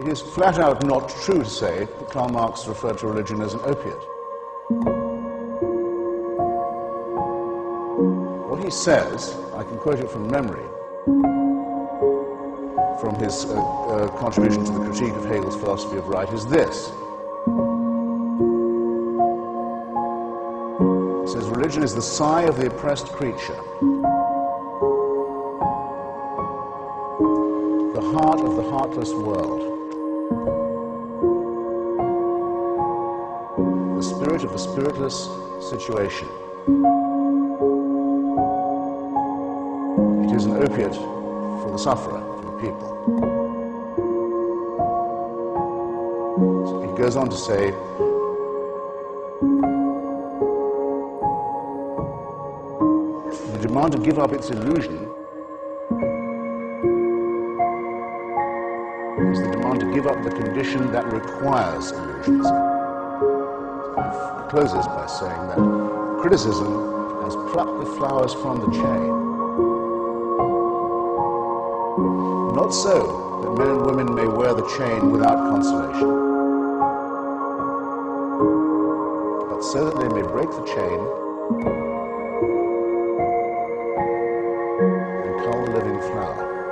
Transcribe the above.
It is flat out not true to say that Karl Marx referred to religion as an opiate. What he says, I can quote it from memory, from his uh, uh, contribution to the critique of Hegel's philosophy of right, is this. He says, religion is the sigh of the oppressed creature. the heart of the heartless world. The spirit of the spiritless situation. It is an opiate for the sufferer, for the people. So he goes on to say, the demand to give up its illusion is the demand to give up the condition that requires illusions. He closes by saying that criticism has plucked the flowers from the chain. Not so that men and women may wear the chain without consolation, but so that they may break the chain and cull the living flower.